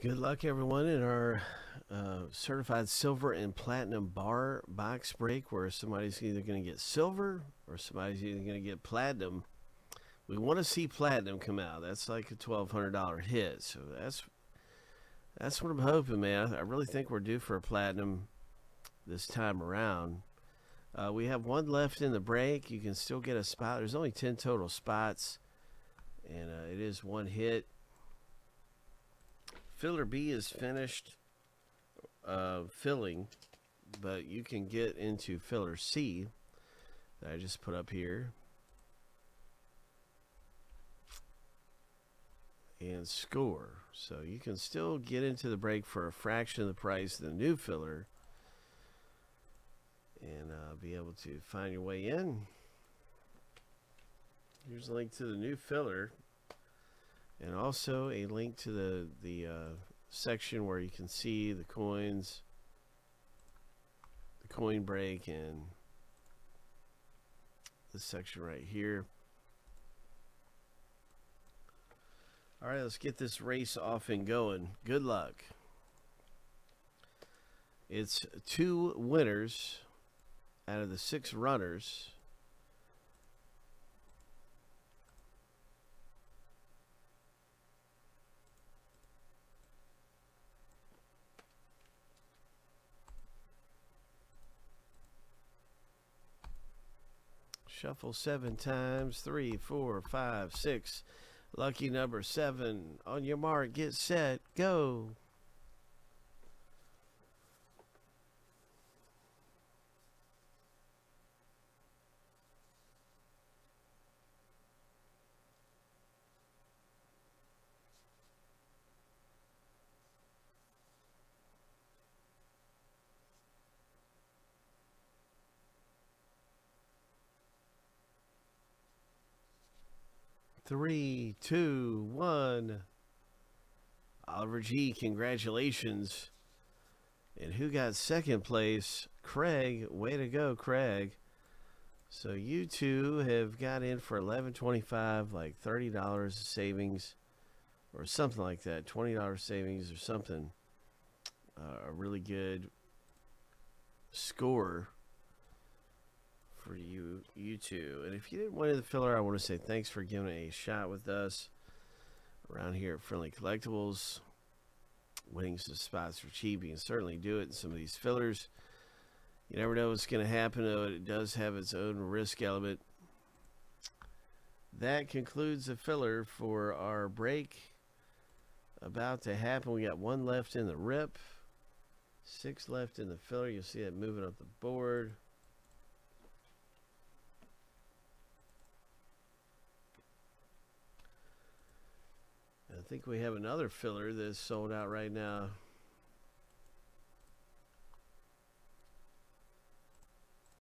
Good luck, everyone, in our uh, certified silver and platinum bar box break, where somebody's either going to get silver or somebody's either going to get platinum. We want to see platinum come out. That's like a twelve hundred dollar hit. So that's that's what I'm hoping, man. I really think we're due for a platinum this time around. Uh, we have one left in the break. You can still get a spot. There's only ten total spots, and uh, it is one hit. Filler B is finished uh, filling, but you can get into filler C that I just put up here. And score. So you can still get into the break for a fraction of the price of the new filler and uh, be able to find your way in. Here's a link to the new filler and also a link to the the uh, section where you can see the coins the coin break and this section right here. All right let's get this race off and going. Good luck. It's two winners out of the six runners Shuffle seven times. Three, four, five, six. Lucky number seven. On your mark, get set, go. Three, two, one. Oliver G, congratulations. And who got second place? Craig. Way to go, Craig. So you two have got in for eleven twenty-five, like thirty dollars savings, or something like that. Twenty dollars savings or something. Uh, a really good score for you you two. And if you didn't win the filler, I want to say thanks for giving a shot with us around here at Friendly Collectibles. Winning some spots for cheap. You can certainly do it in some of these fillers. You never know what's going to happen, though. It does have its own risk element. That concludes the filler for our break. About to happen. We got one left in the rip. Six left in the filler. You'll see it moving up the board. Think we have another filler that's sold out right now.